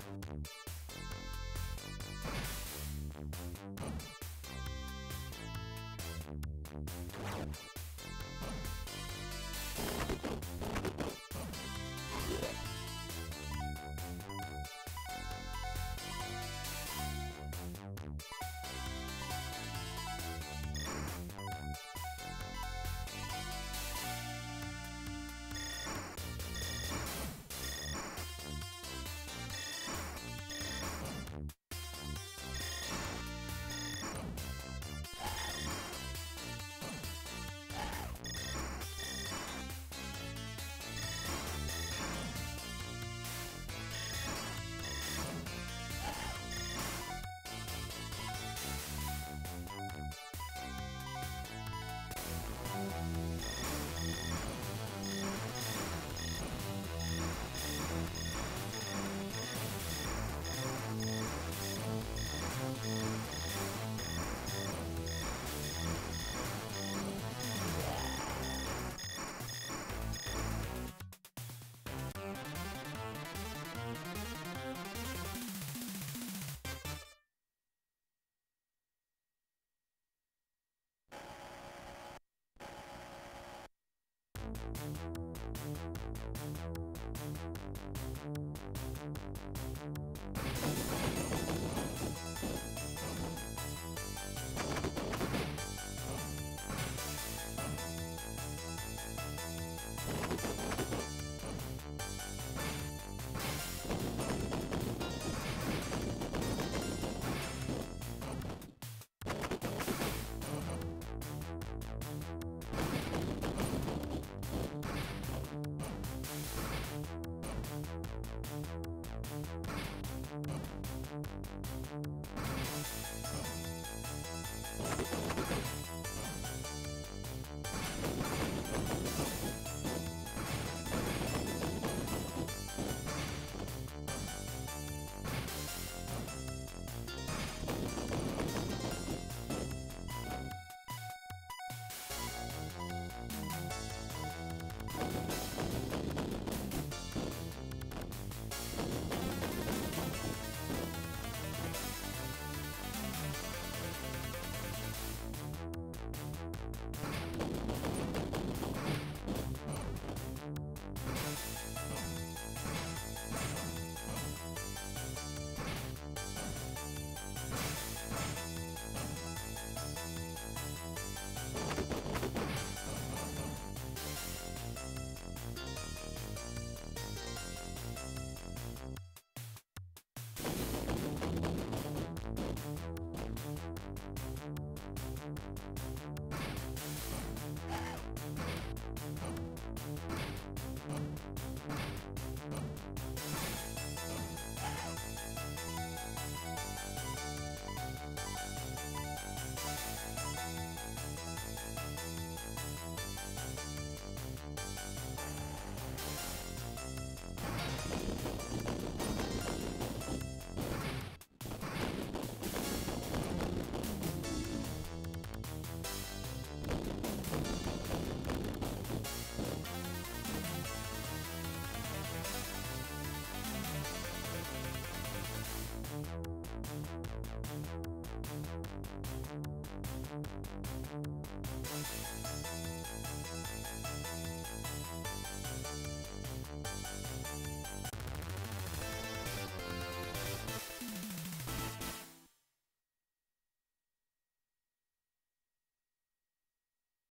you